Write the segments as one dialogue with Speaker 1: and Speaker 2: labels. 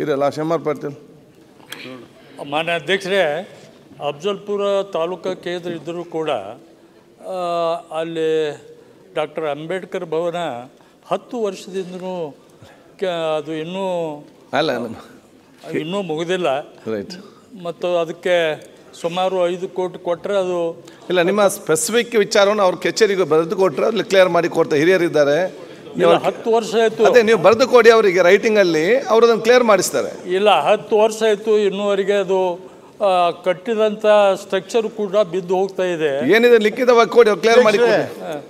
Speaker 1: ಇರಲ್ಲ ಶಂಬರ್ ಪಾಟೀಲ್.
Speaker 2: ಮಾನ್ಯ ಅಧ್ಯಕ್ಷರೇ ಅಫ್ಜಲ್ಪುರ ತಾಲೂಕಾ ಕೇಂದ್ರ ಇದ್ದರೂ ಕೂಡ ಅಲ್ಲಿ ಡಾಕ್ಟರ್ ಅಂಬೇಡ್ಕರ್ ಭವನ ಹತ್ತು ವರ್ಷದಿಂದನೂ ಅದು ಇನ್ನೂ
Speaker 1: ಅಲ್ಲ
Speaker 2: ಇನ್ನೂ ಮುಗಿದಿಲ್ಲ.
Speaker 1: ರೈಟ್.
Speaker 2: ಮತ್ತು ಅದಕ್ಕೆ ಸುಮಾರು ಐದು ಕೋಟಿ ಕೊಟ್ಟರೆ ಅದು
Speaker 1: ಇಲ್ಲ ನಿಮ್ಮ ಸ್ಪೆಸಿಫಿಕ್ ವಿಚಾರವನ್ನು ಅವ್ರ ಕಚೇರಿಗೆ ಬರೆದು ಕೊಟ್ಟರೆ ಅಲ್ಲಿ ಕ್ಲಿಯರ್ ಮಾಡಿ ಕೊಡ್ತಾರೆ. ಹಿರಿಯರಿದ್ದಾರೆ. ನೀವು
Speaker 2: ಇಲ್ಲ ಹತ್ತು ವರ್ಷ ಆಯ್ತು.
Speaker 1: ಅದೇ ನೀವು ಬರೆದು ಕೊಡಿ ಅವರಿಗೆ ರೈಟಿಂಗ್ ಅಲ್ಲಿ ಅವರು ಅದನ್ನು ಕ್ಲಿಯರ್ ಮಾಡಿಸ್ತಾರೆ.
Speaker 2: ಇಲ್ಲ ಹತ್ತು ವರ್ಷ ಆಯ್ತು ಇನ್ನೂವರೆಗೆ ಅದು ಕಟ್ಟಿದಂತ ಕಟ್ಟಿದಂಥ ಸ್ಟ್ರಕ್ಚರ್ ಕೂಡ ಬಿದ್ದು ಹೋಗ್ತಾ ಇದೆ.
Speaker 1: ಏನಿದೆ ಲಿಖಿತವಾಗಿ ಕೊಡಿ ಕ್ಲಿಯರ್ ಮಾಡಿ ಕೊಡಿ.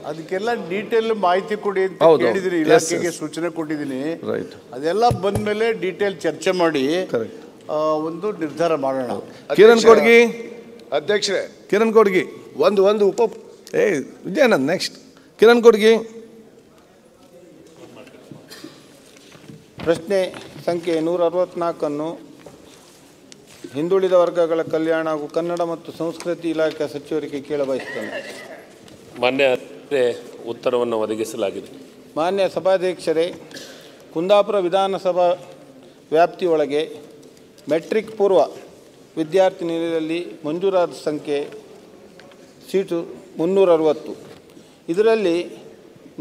Speaker 3: ಅದಕ್ಕೆಲ್ಲ ಡೀಟೇಲ್ ಮಾಹಿತಿ ಕೊಡಿ ಅಂತ
Speaker 1: ಹೇಳಿದ್ರಿ
Speaker 3: ಇಲಾಖೆಗೆ ಸೂಚನೆ ಕೊಟ್ಟಿದ್ದೀನಿ.
Speaker 1: ರೈಟ್
Speaker 3: ಅದೆಲ್ಲ ಬಂದ್ಮೇಲೆ ಡೀಟೇಲ್ ಚರ್ಚೆ ಮಾಡಿ ಒಂದು ನಿರ್ಧಾರ ಮಾಡೋಣ.
Speaker 1: ಕಿರಣ್ ಕೊಡ್ಗಿ.
Speaker 4: ಅಧ್ಯಕ್ಷರೇ
Speaker 1: ಕಿರಣ್ ಕೊಡ್ಗಿ.
Speaker 4: ಒಂದು ಒಂದು ಉಪ
Speaker 1: ಏ ವಿಜಯಾನಂದ್ ನೆಕ್ಸ್ಟ್ ಕಿರಣ್ ಕೊಡ್ಗಿ.
Speaker 5: ಪ್ರಶ್ನೆ ಸಂಖ್ಯೆ ನೂರ ಅರವತ್ನಾಲ್ಕನ್ನು ಹಿಂದುಳಿದ ವರ್ಗಗಳ ಕಲ್ಯಾಣ ಹಾಗೂ ಕನ್ನಡ ಮತ್ತು ಸಂಸ್ಕೃತಿ ಇಲಾಖೆ ಸಚಿವರಿಗೆ ಕೇಳಬಯಸ್ತೇನೆ
Speaker 6: ಮಾನ್ಯ ಉತ್ತರವನ್ನು ಒದಗಿಸಲಾಗಿದೆ.
Speaker 5: ಮಾನ್ಯ ಸಭಾಧ್ಯಕ್ಷರೇ ಕುಂದಾಪುರ ವಿಧಾನಸಭಾ ವ್ಯಾಪ್ತಿಯೊಳಗೆ ಮೆಟ್ರಿಕ್ ಪೂರ್ವ ವಿದ್ಯಾರ್ಥಿ ನಿಲಯದಲ್ಲಿ ಮಂಜೂರಾದ ಸಂಖ್ಯೆ ಸೀಟು ಮುನ್ನೂರ ಅರವತ್ತು ಇದರಲ್ಲಿ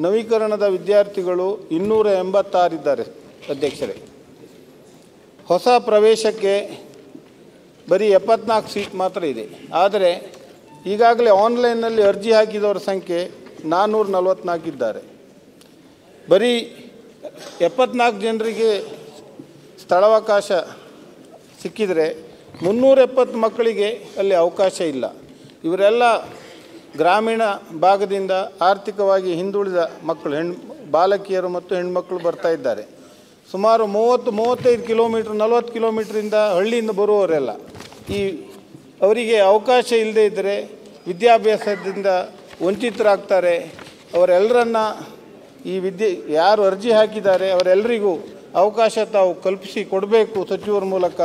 Speaker 5: ನವೀಕರಣದ ವಿದ್ಯಾರ್ಥಿಗಳು ಇನ್ನೂರ ಎಂಬತ್ತಾರಿದ್ದಾರೆ. ಅಧ್ಯಕ್ಷರೇ, ಹೊಸ ಪ್ರವೇಶಕ್ಕೆ ಬರೀ ಎಪ್ಪತ್ನಾಲ್ಕು ಸೀಟ್ ಮಾತ್ರ ಇದೆ. ಆದರೆ ಈಗಾಗಲೇ ಆನ್ಲೈನ್ನಲ್ಲಿ ಅರ್ಜಿ ಹಾಕಿದವರ ಸಂಖ್ಯೆ ನಾನ್ನೂರ ನಲವತ್ನಾಲ್ಕು ಇದ್ದಾರೆ ಬರೀ ಎಪ್ಪತ್ನಾಲ್ಕು ಜನರಿಗೆ ಸ್ಥಳಾವಕಾಶ ಸಿಕ್ಕಿದರೆ ಮುನ್ನೂರ ಎಪ್ಪತ್ತು ಮಕ್ಕಳಿಗೆ ಅಲ್ಲಿ ಅವಕಾಶ ಇಲ್ಲ. ಇವರೆಲ್ಲ ಗ್ರಾಮೀಣ ಭಾಗದಿಂದ ಆರ್ಥಿಕವಾಗಿ ಹಿಂದುಳಿದ ಮಕ್ಕಳು ಹೆಣ್ಣು ಬಾಲಕಿಯರು ಮತ್ತು ಹೆಣ್ಮಕ್ಳು ಬರ್ತಾ ಇದ್ದಾರೆ. ಸುಮಾರು ಮೂವತ್ತು ಮೂವತ್ತೈದು ಕಿಲೋಮೀಟ್ರ್ ನಲವತ್ತು ಕಿಲೋಮೀಟ್ರಿಂದ ಹಳ್ಳಿಯಿಂದ ಬರುವವರೆಲ್ಲ ಈ ಅವರಿಗೆ ಅವಕಾಶ ಇಲ್ಲದೇ ಇದ್ದರೆ ವಿದ್ಯಾಭ್ಯಾಸದಿಂದ ವಂಚಿತರಾಗ್ತಾರೆ. ಅವರೆಲ್ಲರನ್ನ ಈ ವಿದ್ಯೆ ಯಾರು ಅರ್ಜಿ ಹಾಕಿದ್ದಾರೆ ಅವರೆಲ್ಲರಿಗೂ ಅವಕಾಶ ತಾವು ಕಲ್ಪಿಸಿ ಕೊಡಬೇಕು ಸಚಿವರ ಮೂಲಕ.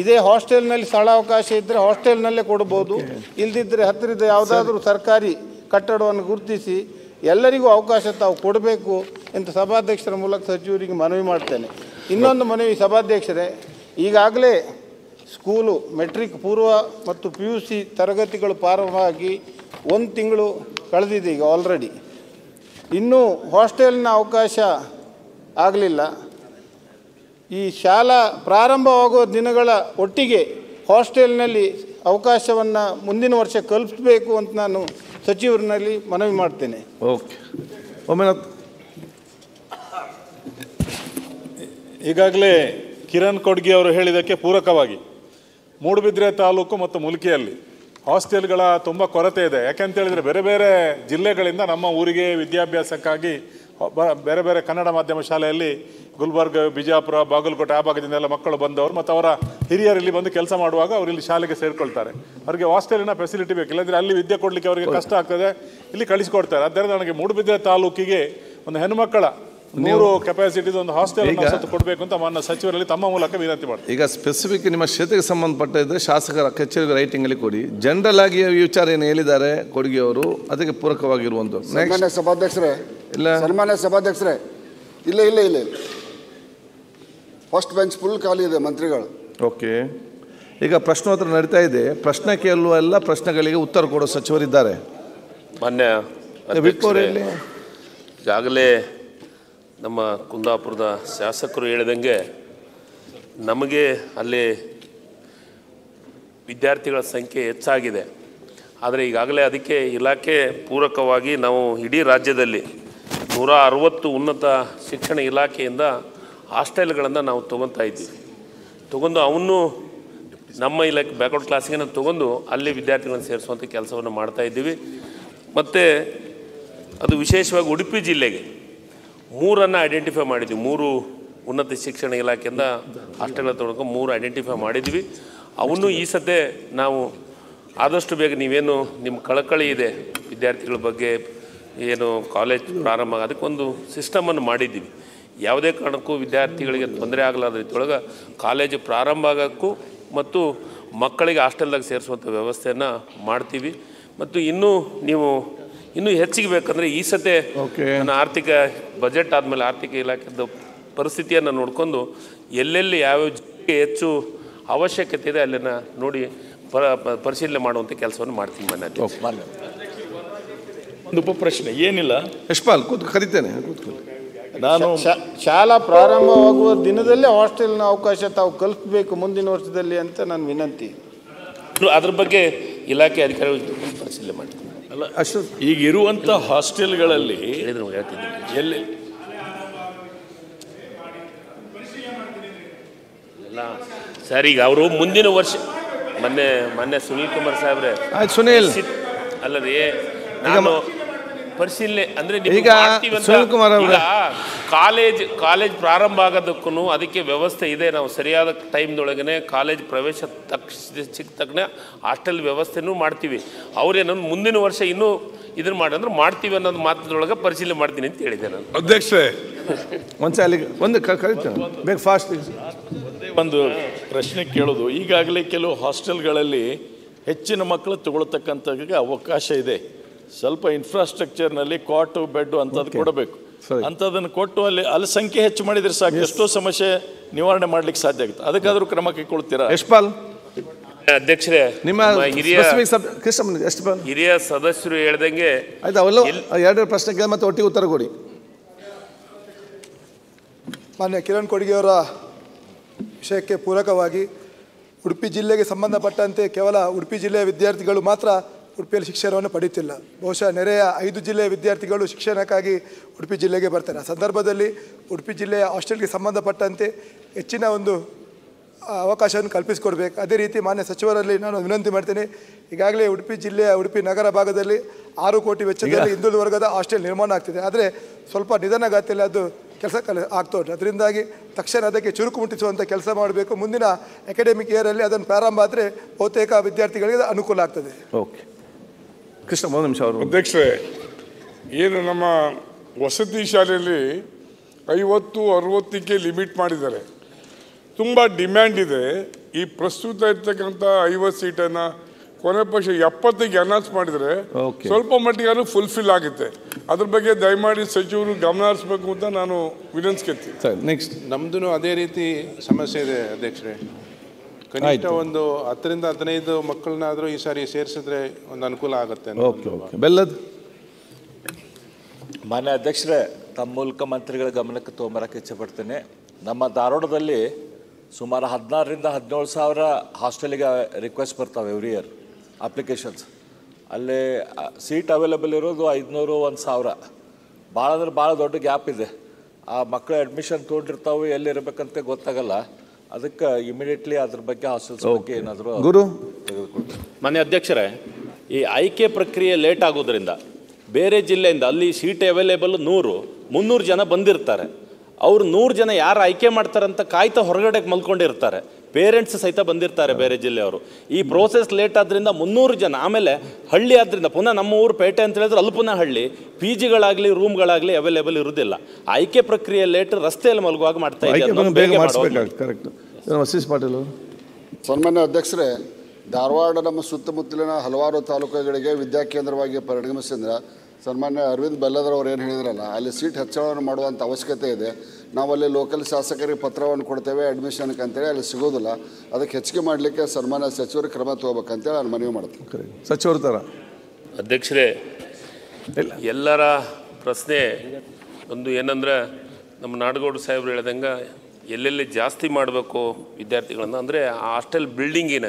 Speaker 5: ಇದೇ ಹಾಸ್ಟೆಲ್ನಲ್ಲಿ ಸ್ಥಳಾವಕಾಶ ಇದ್ದರೆ ಹಾಸ್ಟೆಲ್ನಲ್ಲೇ ಕೊಡ್ಬೋದು. ಇಲ್ದಿದ್ದರೆ ಹತ್ತಿರದ ಯಾವುದಾದ್ರೂ ಸರ್ಕಾರಿ ಕಟ್ಟಡವನ್ನು ಗುರುತಿಸಿ ಎಲ್ಲರಿಗೂ ಅವಕಾಶ ತಾವು ಕೊಡಬೇಕು ಅಂತ ಸಭಾಧ್ಯಕ್ಷರ ಮೂಲಕ ಸಚಿವರಿಗೆ ಮನವಿ ಮಾಡ್ತೇನೆ. ಇನ್ನೊಂದು ಮನವಿ ಸಭಾಧ್ಯಕ್ಷರೇ, ಈಗಾಗಲೇ ಸ್ಕೂಲು ಮೆಟ್ರಿಕ್ ಪೂರ್ವ ಮತ್ತು ಪಿ ಯು ಸಿ ತರಗತಿಗಳು ಪ್ರಾರಂಭವಾಗಿ ಒಂದು ತಿಂಗಳು ಕಳೆದಿದೆ ಈಗ ಆಲ್ರೆಡಿ ಇನ್ನೂ ಹಾಸ್ಟೆಲ್ನ ಅವಕಾಶ ಆಗಲಿಲ್ಲ. ಈ ಶಾಲಾ ಪ್ರಾರಂಭವಾಗುವ ದಿನಗಳ ಒಟ್ಟಿಗೆ ಹಾಸ್ಟೆಲ್ನಲ್ಲಿ ಅವಕಾಶವನ್ನು ಮುಂದಿನ ವರ್ಷ ಕಲ್ಪಿಸಬೇಕು ಅಂತ ನಾನು ಸಚಿವರಿನಲ್ಲಿ ಮನವಿ ಮಾಡ್ತೇನೆ.
Speaker 1: ಓಕೆ. ಒಮ್ಮೆ
Speaker 7: ಈಗಾಗಲೇ ಕಿರಣ್ ಕೊಡ್ಗಿ ಅವರು ಹೇಳಿದ್ದಕ್ಕೆ ಪೂರಕವಾಗಿ. ಮೂಡುಬಿದ್ರೆ ತಾಲೂಕು ಮತ್ತು ಮುಲ್ಕಿಯಲ್ಲಿ ಹಾಸ್ಟೆಲ್ಗಳ ತುಂಬ ಕೊರತೆ ಇದೆ. ಯಾಕೆಂತ ಹೇಳಿದರೆ ಬೇರೆ ಬೇರೆ ಜಿಲ್ಲೆಗಳಿಂದ ನಮ್ಮ ಊರಿಗೆ ವಿದ್ಯಾಭ್ಯಾಸಕ್ಕಾಗಿ ಬೇರೆ ಬೇರೆ ಕನ್ನಡ ಮಾಧ್ಯಮ ಶಾಲೆಯಲ್ಲಿ ಗುಲ್ಬರ್ಗ ಬಿಜಾಪುರ ಬಾಗಲಕೋಟೆ ಆ ಭಾಗದಿಂದ ಎಲ್ಲ ಮಕ್ಕಳು ಬಂದವರು ಮತ್ತು ಅವರ ಹಿರಿಯರು ಇಲ್ಲಿ ಬಂದು ಕೆಲಸ ಮಾಡುವಾಗ ಅವರು ಇಲ್ಲಿ ಶಾಲೆಗೆ ಸೇರಿಕೊಳ್ತಾರೆ. ಅವರಿಗೆ ಹಾಸ್ಟೆಲಿನ ಫೆಸಿಲಿಟಿ ಬೇಕು. ಇಲ್ಲಾಂದರೆ ಅಲ್ಲಿ ವಿದ್ಯೆ ಕೊಡಲಿಕ್ಕೆ ಅವರಿಗೆ ಕಷ್ಟ ಆಗ್ತದೆ. ಇಲ್ಲಿ ಕಳಿಸಿಕೊಡ್ತಾರೆ. ಆದ್ದರಿಂದ ನನಗೆ ಮೂಡುಬಿದ್ರೆ ತಾಲೂಕಿಗೆ ಒಂದು ಹೆಣ್ಣುಮಕ್ಕಳ ನೂರು ಕೆಪಾಸಿಟಿದು ಒಂದು ಹಾಸ್ಟೆಲ್ ಕೊಡಬೇಕು ಅಂತ ಮಾನ್ಯ ಸಚಿವರಲ್ಲಿ ತಮ್ಮ ಮೂಲಕ ವಿನಂತಿ ಮಾಡಿ
Speaker 1: ಈಗ ಸ್ಪೆಸಿಫಿಕ್ ನಿಮ್ಮ ಕ್ಷೇತ್ರಕ್ಕೆ ಸಂಬಂಧಪಟ್ಟ ಇದ್ದರೆ ಶಾಸಕರ ಕಚೇರಿಗೆ ರೈಟಿಂಗಲ್ಲಿ ಕೊಡಿ. ಜನರಲ್ ಆಗಿ ವಿಚಾರ ಏನು ಹೇಳಿದ್ದಾರೆ ಕೊಡುಗೆ ಅವರು ಅದಕ್ಕೆ ಪೂರಕವಾಗಿರುವಂಥ
Speaker 4: ಸನ್ಮಾನ್ಯ ಸಭಾಧ್ಯಕ್ಷರೇ
Speaker 1: ಇಲ್ಲ.
Speaker 4: ಸನ್ಮಾನ್ಯ ಸಭಾಧ್ಯಕ್ಷರೇ ಇಲ್ಲ ಇಲ್ಲ ಇಲ್ಲ ಇಲ್ಲ. ಫಸ್ಟ್ ಬೆಂಚ್ ಫುಲ್ ಖಾಲಿ ಇದೆ ಮಂತ್ರಿಗಳು.
Speaker 1: ಓಕೆ ಈಗ ಪ್ರಶ್ನೋತ್ತರ ನಡೀತಾ ಇದೆ. ಪ್ರಶ್ನೆ ಕೇಳುವ ಎಲ್ಲ ಪ್ರಶ್ನೆಗಳಿಗೆ ಉತ್ತರ ಕೊಡೋ ಸಚಿವರಿದ್ದಾರೆ.
Speaker 6: ಮಾನ್ಯ ಈಗಾಗಲೇ ನಮ್ಮ ಕುಂದಾಪುರದ ಶಾಸಕರು ಹೇಳಿದಂಗೆ ನಮಗೆ ಅಲ್ಲಿ ವಿದ್ಯಾರ್ಥಿಗಳ ಸಂಖ್ಯೆ ಹೆಚ್ಚಾಗಿದೆ. ಆದರೆ ಈಗಾಗಲೇ ಅದಕ್ಕೆ ಇಲಾಖೆ ಪೂರಕವಾಗಿ ನಾವು ಇಡೀ ರಾಜ್ಯದಲ್ಲಿ ನೂರ ಅರವತ್ತು ಉನ್ನತ ಶಿಕ್ಷಣ ಇಲಾಖೆಯಿಂದ ಹಾಸ್ಟೆಲ್ಗಳನ್ನು ನಾವು ತೊಗೊತಾ ಇದ್ದೀವಿ. ತೊಗೊಂಡು ಅವನು ನಮ್ಮ ಇಲಾಖೆ ಬ್ಯಾಕ್ವರ್ಡ್ ಕ್ಲಾಸಿಗೆ ತೊಗೊಂಡು ಅಲ್ಲಿ ವಿದ್ಯಾರ್ಥಿಗಳನ್ನು ಸೇರಿಸುವಂಥ ಕೆಲಸವನ್ನು ಮಾಡ್ತಾ ಇದ್ದೀವಿ. ಮತ್ತು ಅದು ವಿಶೇಷವಾಗಿ ಉಡುಪಿ ಜಿಲ್ಲೆಗೆ ಮೂರನ್ನು ಐಡೆಂಟಿಫೈ ಮಾಡಿದ್ವಿ. ಮೂರು ಉನ್ನತ ಶಿಕ್ಷಣ ಇಲಾಖೆಯಿಂದ ಹಾಸ್ಟೆಲ್ ತೊಗೊಂಡು ಮೂರು ಐಡೆಂಟಿಫೈ ಮಾಡಿದ್ವಿ. ಅವನು ಈ ಸದ್ಯ ನಾವು ಆದಷ್ಟು ಬೇಗ ನೀವೇನು ನಿಮ್ಮ ಕಳಕಳಿ ಇದೆ ವಿದ್ಯಾರ್ಥಿಗಳ ಬಗ್ಗೆ ಏನು ಕಾಲೇಜ್ ಪ್ರಾರಂಭ ಅದಕ್ಕೊಂದು ಸಿಸ್ಟಮನ್ನು ಮಾಡಿದ್ದೀವಿ. ಯಾವುದೇ ಕಾರಣಕ್ಕೂ ವಿದ್ಯಾರ್ಥಿಗಳಿಗೆ ತೊಂದರೆ ಆಗಲಾರ್ದ ರೀತಿಯೊಳಗೆ ಕಾಲೇಜು ಪ್ರಾರಂಭ ಆಗೋಕ್ಕೂ ಮತ್ತು ಮಕ್ಕಳಿಗೆ ಹಾಸ್ಟೆಲ್ದಾಗ ಸೇರಿಸುವಂಥ ವ್ಯವಸ್ಥೆಯನ್ನು ಮಾಡ್ತೀವಿ. ಮತ್ತು ಇನ್ನೂ ನೀವು ಇನ್ನೂ ಹೆಚ್ಚಿಗೆ ಬೇಕಂದರೆ ಈ ಸತೆ. ನನ್ನ ಆರ್ಥಿಕ ಬಜೆಟ್ ಆದಮೇಲೆ ಆರ್ಥಿಕ ಇಲಾಖೆದ ಪರಿಸ್ಥಿತಿಯನ್ನು ನೋಡಿಕೊಂಡು ಎಲ್ಲೆಲ್ಲಿ ಯಾವ ಹೆಚ್ಚು ಅವಶ್ಯಕತೆ ಇದೆ ಅಲ್ಲಿನ ನೋಡಿ ಪರ ಪ- ಪರಿಶೀಲನೆ ಮಾಡುವಂಥ ಕೆಲಸವನ್ನು ಮಾಡ್ತೀನಿ ಮನೆ ಒಂದು
Speaker 8: ಒಂದು ಉಪಪ್ರಶ್ನೆ ಏನಿಲ್ಲ?
Speaker 1: ಯಶ್ಪಾಲ್ ಕೂತ್ ಕರಿತೇನೆ ಕೂತ್ಕೊಳ್ಳಿ
Speaker 8: ನಾನು
Speaker 5: ಶಾ- ಶಾಲಾ ಪ್ರಾರಂಭವಾಗುವ ದಿನದಲ್ಲೇ ಹಾಸ್ಟೆಲ್ನ ಅವಕಾಶ ತಾವು ಕಲ್ಪಿಸಬೇಕು ಮುಂದಿನ ವರ್ಷದಲ್ಲಿ ಅಂತ ನಾನು ವಿನಂತಿ.
Speaker 6: ಅದ್ರ ಬಗ್ಗೆ ಇಲಾಖೆ ಅಧಿಕಾರಿಗಳು ಪರಿಶೀಲನೆ ಮಾಡ್ತೀನಿ.
Speaker 1: ಅಲ್ಲ ಅಷ್ಟು
Speaker 8: ಈಗ ಇರುವಂಥ ಹಾಸ್ಟೆಲ್ಗಳಲ್ಲಿ
Speaker 6: ಹೇಳಿದ್ರು ಹೇಳ್ತಿದ್ದೀನಿ.
Speaker 8: ಎಲ್ಲಿ?
Speaker 6: ಅಲ್ಲ ಸರ್ ಈಗ ಅವರು ಮುಂದಿನ ವರ್ಷ ಮೊನ್ನೆ ಮೊನ್ನೆ ಸುನೀಲ್ ಕುಮಾರ್ ಸಾಹೇಬ್ರೆ
Speaker 1: ಸುನೀಲ್.
Speaker 6: ಅಲ್ಲದೇ ಅಲ್ಲದೆ ನಾನು ಪರಿಶೀಲನೆ ಅಂದ್ರೆ
Speaker 1: ಈಗ ಅವ್ರೆ.
Speaker 6: ಕಾಲೇಜ್ ಕಾಲೇಜ್ ಪ್ರಾರಂಭ ಆಗೋದಕ್ಕೂ ಅದಕ್ಕೆ ವ್ಯವಸ್ಥೆ ಇದೆ. ನಾವು ಸರಿಯಾದ ಟೈಮ್ದೊಳಗನೆ ಕಾಲೇಜ್ ಪ್ರವೇಶ ತಕ್ಷ ಸಿಕ್ಕ ತಕ್ಷಣ ಹಾಸ್ಟೆಲ್ ವ್ಯವಸ್ಥೆನೂ ಮಾಡ್ತೀವಿ. ಅವ್ರೇನೋ ಮುಂದಿನ ವರ್ಷ ಇನ್ನೂ ಇದನ್ನ ಮಾಡಿ ಅಂದ್ರೆ ಮಾಡ್ತೀವಿ ಅನ್ನೋದು ಮಾತದೊಳಗೆ ಪರಿಶೀಲನೆ ಮಾಡ್ತೀನಿ ಅಂತ ಹೇಳಿದೆ ನಾನು.
Speaker 7: ಅಧ್ಯಕ್ಷರೇ.
Speaker 1: ಒಂದು ಅಲ್ಲಿಗೆ ಒಂದು ಬೇಗ ಫಾಸ್ಟ್
Speaker 8: ಒಂದು ಪ್ರಶ್ನೆ ಕೇಳೋದು. ಈಗಾಗಲೇ ಕೆಲವು ಹಾಸ್ಟೆಲ್ಗಳಲ್ಲಿ ಹೆಚ್ಚಿನ ಮಕ್ಕಳು ತಗೊಳ್ತಕ್ಕಂಥ ಅವಕಾಶ ಇದೆ. ಸ್ವಲ್ಪ ಇನ್ಫ್ರಾಸ್ಟ್ರಕ್ಚರ್ನಲ್ಲಿ ಕಾಟು ಬೆಡ್ ಅಂಥದ್ದು ಕೊಡಬೇಕು. ಅಂಥದ್ದನ್ನು ಕೊಟ್ಟು ಅಲ್ಲಿ ಅಲ್ಲಿ ಸಂಖ್ಯೆ ಹೆಚ್ಚು ಮಾಡಿದ್ರೆ ಸಾಕು. ಎಷ್ಟೋ ಸಮಸ್ಯೆ ನಿವಾರಣೆ ಮಾಡ್ಲಿಕ್ಕೆ ಸಾಧ್ಯ ಆಗುತ್ತೆ. ಅದಕ್ಕಾದರೂ ಕ್ರಮ ಕೈಗೊಳ್ತೀರಾ?
Speaker 1: ಯಶ್ಪಾಲ್.
Speaker 6: ಅಧ್ಯಕ್ಷರೇ
Speaker 1: ನಿಮ್ಮ
Speaker 6: ಹಿರಿಯ ಹಿರಿಯ ಸದಸ್ಯರು ಹೇಳ್ದಂಗೆ
Speaker 1: ಆಯ್ತು ಅವೆಲ್ಲ ಎರಡು ಪ್ರಶ್ನೆ ಕೇಳಿ ಮತ್ತೆ ಒಟ್ಟಿಗೆ ಉತ್ತರ ಕೊಡಿ.
Speaker 9: ಮಾನ್ಯ ಕಿರಣ್ ಕೊಡುಗೆಯವರ ವಿಷಯಕ್ಕೆ ಪೂರಕವಾಗಿ ಉಡುಪಿ ಜಿಲ್ಲೆಗೆ ಸಂಬಂಧಪಟ್ಟಂತೆ ಕೇವಲ ಉಡುಪಿ ಜಿಲ್ಲೆಯ ವಿದ್ಯಾರ್ಥಿಗಳು ಮಾತ್ರ ಉಡುಪಿಯಲ್ಲಿ ಶಿಕ್ಷಣವನ್ನು ಪಡೆಯುತ್ತಿಲ್ಲ ಬಹುಶಃ ನೆರೆಯ ಐದು ಜಿಲ್ಲೆಯ ವಿದ್ಯಾರ್ಥಿಗಳು ಶಿಕ್ಷಣಕ್ಕಾಗಿ ಉಡುಪಿ ಜಿಲ್ಲೆಗೆ ಬರ್ತಾರೆ. ಆ ಸಂದರ್ಭದಲ್ಲಿ ಉಡುಪಿ ಜಿಲ್ಲೆಯ ಹಾಸ್ಟೆಲ್ಗೆ ಸಂಬಂಧಪಟ್ಟಂತೆ ಹೆಚ್ಚಿನ ಒಂದು ಅವಕಾಶವನ್ನು ಕಲ್ಪಿಸಿಕೊಡ್ಬೇಕು. ಅದೇ ರೀತಿ ಮಾನ್ಯ ಸಚಿವರಲ್ಲಿ ನಾನು ವಿನಂತಿ ಮಾಡ್ತೇನೆ ಈಗಾಗಲೇ ಉಡುಪಿ ಜಿಲ್ಲೆಯ ಉಡುಪಿ ನಗರ ಭಾಗದಲ್ಲಿ ಆರು ಕೋಟಿ ವೆಚ್ಚದಲ್ಲಿ ಹಿಂದುಳಿದ ವರ್ಗದ ಹಾಸ್ಟೆಲ್ ನಿರ್ಮಾಣ ಆಗ್ತಿದೆ. ಆದರೆ ಸ್ವಲ್ಪ ನಿಧಾನಗತಿಯಲ್ಲಿ ಅದು ಕೆಲಸ ಕಲ ಆಗ್ತಾ ಉಂಟು. ಅದರಿಂದಾಗಿ ತಕ್ಷಣ ಅದಕ್ಕೆ ಚುರುಕು ಮುಟ್ಟಿಸುವಂಥ ಕೆಲಸ ಮಾಡಬೇಕು. ಮುಂದಿನ ಅಕಾಡೆಮಿಕ್ ಇಯರಲ್ಲಿ ಅದನ್ನು ಪ್ರಾರಂಭ ಆದರೆ ಬಹುತೇಕ ವಿದ್ಯಾರ್ಥಿಗಳಿಗೆ ಅನುಕೂಲ ಆಗ್ತದೆ.
Speaker 1: ಓಕೆ ಕೃಷ್ಣ ಒಂದು ನಿಮಿಷ ಅವರು.
Speaker 7: ಅಧ್ಯಕ್ಷರೇ ಏನು ನಮ್ಮ ವಸತಿ ಶಾಲೆಯಲ್ಲಿ ಐವತ್ತು ಅರವತ್ತಕ್ಕೆ ಲಿಮಿಟ್ ಮಾಡಿದ್ದಾರೆ. ತುಂಬ ಡಿಮ್ಯಾಂಡ್ ಇದೆ. ಈ ಪ್ರಸ್ತುತ ಇರ್ತಕ್ಕಂಥ ಐವತ್ತು ಸೀಟನ್ನು ಕೊನೆ ಪಕ್ಷ ಎಪ್ಪತ್ತಿಗೆ ಅನೌನ್ಸ್ ಮಾಡಿದರೆ ಸ್ವಲ್ಪ ಮಟ್ಟಿಗೆ ಅದು ಫುಲ್ಫಿಲ್ ಆಗುತ್ತೆ. ಅದ್ರ ಬಗ್ಗೆ ದಯಮಾಡಿ ಸಚಿವರು ಗಮನ ಹರಿಸ್ಬೇಕು ಅಂತ ನಾನು ವಿನಂತಿಸ್ಕೊತೀನಿ
Speaker 1: ಸರ್ ನೆಕ್ಸ್ಟ್
Speaker 10: ನಮ್ದು ಅದೇ ರೀತಿ ಸಮಸ್ಯೆ ಇದೆ ಅಧ್ಯಕ್ಷರೇ. ಕನಿಷ್ಠ. ಒಂದು ಹತ್ತರಿಂದ ಹದಿನೈದು ಮಕ್ಕಳನ್ನಾದರೂ ಈ ಸಾರಿ ಸೇರಿಸಿದ್ರೆ ಒಂದು ಅನುಕೂಲ ಆಗುತ್ತೆ
Speaker 1: ಓಕೆ ಓಕೆ. ಬೆಲ್ಲದ?
Speaker 11: ಮಾನ್ಯ ಅಧ್ಯಕ್ಷರೇ ತಮ್ಮ ಮೂಲಕ ಮಂತ್ರಿಗಳ ಗಮನಕ್ಕೆ ತೊಗೊಂಬರಕ್ಕೆ ಇಚ್ಛೆಪಡ್ತೇನೆ. ನಮ್ಮ ಧಾರವಾಡದಲ್ಲಿ ಸುಮಾರು ಹದಿನಾರರಿಂದ ಹದಿನೇಳು ಸಾವಿರ ಹಾಸ್ಟೆಲಿಗೆ ರಿಕ್ವೆಸ್ಟ್ ಬರ್ತಾವೆ ಎವ್ರಿ ಇಯರ್ ಅಪ್ಲಿಕೇಶನ್ಸ್ ಅಲ್ಲಿ ಸೀಟ್ ಅವೈಲೇಬಲ್ ಇರೋದು ಐದುನೂರು ಒಂದು ಸಾವಿರ. ಭಾಳ ಅಂದ್ರೆ ಭಾಳ ದೊಡ್ಡ ಗ್ಯಾಪ್ ಇದೆ. ಆ ಮಕ್ಕಳು ಅಡ್ಮಿಷನ್ ತೊಗೊಂಡಿರ್ತಾವೆ ಎಲ್ಲಿರಬೇಕಂತ ಗೊತ್ತಾಗಲ್ಲ. ಅದಕ್ಕೆ ಇಮಿಡಿಯೇಟ್ಲಿ ಅದ್ರ ಬಗ್ಗೆ ಹಾಸ್ಟೆಲ್ಸ್ ಬಗ್ಗೆ ಏನಾದರೂ
Speaker 1: ಗುರು?
Speaker 12: ಮಾನ್ಯ ಅಧ್ಯಕ್ಷರೇ ಈ ಆಯ್ಕೆ ಪ್ರಕ್ರಿಯೆ ಲೇಟ್ ಆಗೋದ್ರಿಂದ ಬೇರೆ ಜಿಲ್ಲೆಯಿಂದ ಅಲ್ಲಿ ಸೀಟ್ ಅವೈಲೇಬಲ್ ನೂರು ಮುನ್ನೂರು ಜನ ಬಂದಿರ್ತಾರೆ. ಅವ್ರು ನೂರು ಜನ ಯಾರು ಆಯ್ಕೆ ಮಾಡ್ತಾರಂತ ಕಾಯ್ತಾ ಹೊರಗಡೆ ಮಲ್ಕೊಂಡಿರ್ತಾರೆ. ಪೇರೆಂಟ್ಸ್ ಸಹಿತ ಬಂದಿರ್ತಾರೆ ಬೇರೆ ಜಿಲ್ಲೆಯವರು. ಈ ಪ್ರೋಸೆಸ್ ಲೇಟ್ ಆದ್ರಿಂದ ಮುನ್ನೂರು ಜನ ಆಮೇಲೆ ಹಳ್ಳಿ ಆದ್ರಿಂದ ಪುನಃ ನಮ್ಮ ಊರು ಪೇಟೆ ಅಂತ ಹೇಳಿದ್ರೆ ಅಲ್ಲಿ ಪುನಃ ಹಳ್ಳಿ ಪಿ ಜಿಗಳಾಗಲಿ ರೂಮ್ಗಳಾಗಲಿ ಅವೈಲೇಬಲ್ ಇರುವುದಿಲ್ಲ. ಆಯ್ಕೆ ಪ್ರಕ್ರಿಯೆ ಲೇಟ್ ರಸ್ತೆಯಲ್ಲಿ ಮಲಗುವಾಗ ಮಾಡ್ತಾ ಇದ್ದಾರೆ
Speaker 1: ಬಂದು
Speaker 12: ಅದನ್ನ
Speaker 1: ಬೇಗ
Speaker 12: ಬೇಗ
Speaker 1: ಕರೆಕ್ಟ್ ವಸೀಸ್ ಪಾಟೀಲ್ ಅವರು?
Speaker 4: ಸನ್ಮಾನ್ಯ ಅಧ್ಯಕ್ಷರೇ ಧಾರವಾಡ ನಮ್ಮ ಸುತ್ತಮುತ್ತಲಿನ ಹಲವಾರು ತಾಲೂಕುಗಳಿಗೆ ವಿದ್ಯಾಕೇಂದ್ರವಾಗಿ ಪರಿಗಣಿಸಿದ್ರೆ ಸನ್ಮಾನ್ಯ ಅರವಿಂದ್ ಬೆಲ್ಲದರವ್ರು ಏನು ಹೇಳಿದ್ರಲ್ಲ ಅಲ್ಲಿ ಸೀಟ್ ಹೆಚ್ಚಳವನ್ನು ಮಾಡುವಂಥ ಅವಶ್ಯಕತೆ ಇದೆ. ನಾವಲ್ಲಿ ಲೋಕಲ್ ಶಾಸಕರಿಗೆ ಪತ್ರವನ್ನು ಕೊಡ್ತೇವೆ ಅಡ್ಮಿಷನ್ಗೆ ಅಂತೇಳಿ ಅಲ್ಲಿ ಸಿಗೋದಿಲ್ಲ. ಅದಕ್ಕೆ ಹೆಚ್ಚಿಗೆ ಮಾಡಲಿಕ್ಕೆ ಸನ್ಮಾನ್ಯ ಸಚಿವರು ಕ್ರಮ ತಗೋಬೇಕಂತೇಳಿ ನಾನು ಮನವಿ ಮಾಡ್ತೀನಿ.
Speaker 1: ಸಚಿವರು ಥರ?
Speaker 6: ಅಧ್ಯಕ್ಷರೇ ಎಲ್ಲರ ಪ್ರಶ್ನೆ ಒಂದು ಏನಂದ್ರೆ ನಮ್ಮ ನಾಡಗೌಡ ಸಾಹೇಬ್ರು ಹೇಳ್ದಂಗೆ ಎಲ್ಲೆಲ್ಲಿ ಜಾಸ್ತಿ ಮಾಡಬೇಕು ವಿದ್ಯಾರ್ಥಿಗಳನ್ನು ಅಂದರೆ ಆ ಹಾಸ್ಟೆಲ್ ಬಿಲ್ಡಿಂಗಿನ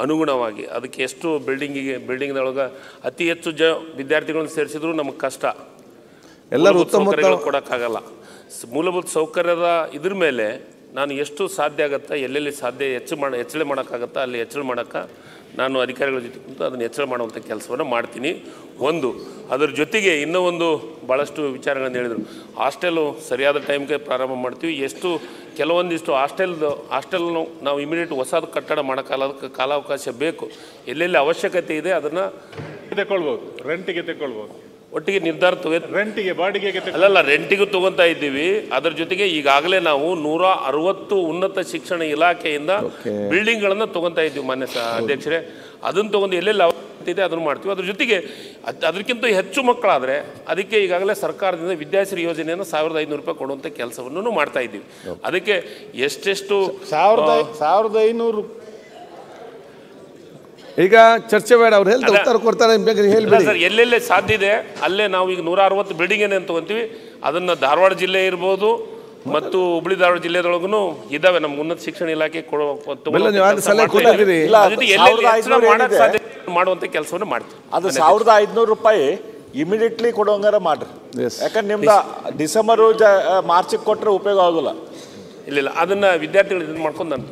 Speaker 6: ಅನುಗುಣವಾಗಿ ಅದಕ್ಕೆ ಎಷ್ಟು ಬಿಲ್ಡಿಂಗಿಗೆ ಬಿಲ್ಡಿಂಗ್ನೊಳಗೆ ಅತಿ ಹೆಚ್ಚು ಜ ವಿದ್ಯಾರ್ಥಿಗಳನ್ನು ಸೇರಿಸಿದ್ರು ನಮಗೆ ಕಷ್ಟ.
Speaker 1: ಎಲ್ಲರೂ
Speaker 6: ಸೌಕರ್ಯಗಳು ಕೊಡೋಕ್ಕಾಗಲ್ಲ. ಮೂಲಭೂತ ಸೌಕರ್ಯದ ಇದ್ರ ಮೇಲೆ ನಾನು ಎಷ್ಟು ಸಾಧ್ಯ ಆಗುತ್ತಾ, ಎಲ್ಲೆಲ್ಲಿ ಸಾಧ್ಯ, ಹೆಚ್ಚು ಮಾಡಿ, ಹೆಚ್ಚಳ ಮಾಡೋಕ್ಕಾಗತ್ತಾ, ಅಲ್ಲಿ ಹೆಚ್ಚಳ ಮಾಡೋಕ್ಕೆ ನಾನು ಅಧಿಕಾರಿಗಳ ಜೊತೆ ಕುಂತು ಅದನ್ನು ಹೆಚ್ಚಳ ಮಾಡುವಂಥ ಕೆಲಸವನ್ನು ಮಾಡ್ತೀನಿ. ಒಂದು, ಅದರ ಜೊತೆಗೆ ಇನ್ನೂ ಒಂದು ಭಾಳಷ್ಟು ವಿಚಾರಗಳನ್ನು ಹೇಳಿದರು. ಹಾಸ್ಟೆಲು ಸರಿಯಾದ ಟೈಮ್ಗೆ ಪ್ರಾರಂಭ ಮಾಡ್ತೀವಿ. ಎಷ್ಟು, ಕೆಲವೊಂದಿಷ್ಟು ಹಾಸ್ಟೆಲ್ದು ಹಾಸ್ಟೆಲ್ನು ನಾವು ಇಮಿಡಿಯೇಟ್ ಹೊಸದು ಕಟ್ಟಡ ಮಾಡೋಕ್ಕಲ್ಲ ಅದಕ್ಕೆ ಕಾಲಾವಕಾಶ ಬೇಕು. ಎಲ್ಲೆಲ್ಲಿ ಅವಶ್ಯಕತೆ ಇದೆ ಅದನ್ನು
Speaker 7: ತೆಕ್ಕೊಳ್ಬೋದು ರೆಂಟಿಗೆ ತಗೊಳ್ಬೋದು
Speaker 6: ಒಟ್ಟಿಗೆ ನಿರ್ಧಾರ ತಗೋ
Speaker 7: ರೆಂಟಿಗೆ ಬಾಡಿಗೆಗೆ.
Speaker 6: ಅಲ್ಲಲ್ಲ ರೆಂಟಿಗೂ ತಗೊತಾ ಇದ್ದೀವಿ. ಅದರ ಜೊತೆಗೆ ಈಗಾಗಲೇ ನಾವು ನೂರ ಅರವತ್ತು ಉನ್ನತ ಶಿಕ್ಷಣ ಇಲಾಖೆಯಿಂದ ಬಿಲ್ಡಿಂಗ್ಗಳನ್ನು ತಗೊಂತಾ ಇದ್ದೀವಿ ಮಾನ್ಯ ಅಧ್ಯಕ್ಷರೇ. ಅದನ್ನು ತಗೊಂಡು ಎಲ್ಲೆಲ್ಲಿ ಇದೆ ಅದನ್ನು ಮಾಡ್ತೀವಿ. ಅದ್ರ ಜೊತೆಗೆ ಅದಕ್ಕಿಂತ ಹೆಚ್ಚು ಮಕ್ಕಳಾದರೆ ಅದಕ್ಕೆ ಈಗಾಗಲೇ ಸರ್ಕಾರದಿಂದ ವಿದ್ಯಾಶ್ರೀ ಯೋಜನೆಯನ್ನು ಸಾವಿರದ ಐನೂರು ರೂಪಾಯಿ ಕೊಡುವಂಥ ಕೆಲಸವನ್ನು ಮಾಡ್ತಾ ಇದ್ದೀವಿ. ಅದಕ್ಕೆ ಎಷ್ಟೆಷ್ಟು
Speaker 5: ಸಾವಿರದ ಸಾವಿರದ ಐನೂರು
Speaker 1: ಈಗ ಚರ್ಚೆ ಬೇಡ ಅವ್ರು ಹೇಳ್ತಾರೆ ಉತ್ತರ ಕೊಡ್ತಾರೆ
Speaker 6: ಹೇಳಿ
Speaker 1: ಹೇಳ್ಬೇಡಿ.
Speaker 6: ಸರ್ ಎಲ್ಲೆಲ್ಲೇ ಸಾಧ್ಯ ಇದೆ ಅಲ್ಲೇ ನಾವು ಈಗ ನೂರ ಅರವತ್ತು ಬಿಲ್ಡಿಂಗ್ ಏನೇನು ತಗೊಂತೀವಿ. ಅದನ್ನು ಧಾರವಾಡ ಜಿಲ್ಲೆ ಇರ್ಬೋದು ಮತ್ತು ಹುಬ್ಳಿ ಧಾರವಾಡ ಜಿಲ್ಲೆದೊಳಗೂ ಇದಾವೆ ನಮ್ಮ ಉನ್ನತ ಶಿಕ್ಷಣ ಇಲಾಖೆ ಮಾಡುವಂಥ ಕೆಲಸವನ್ನು ಮಾಡ್ತೀವಿ.
Speaker 11: ಅದು ಸಾವಿರದ ಐದುನೂರು ರೂಪಾಯಿ ಇಮಿಡಿಯೇಟ್ಲಿ ಕೊಡೋಂಗಾರ ಮಾಡ್ರಿ.
Speaker 1: Yes.
Speaker 11: ಯಾಕಂದ್ರೆ ನಿಮ್ದು ಡಿಸೆಂಬರು ಜ ಮಾರ್ಚಿಗೆ ಕೊಟ್ಟರೆ ಉಪಯೋಗ ಆಗೋಲ್ಲ.
Speaker 6: ಇಲ್ಲ ಇಲ್ಲ ಅದನ್ನ ವಿದ್ಯಾರ್ಥಿಗಳು ಇದನ್ನ ಮಾಡ್ಕೊಂಡು ನಾನು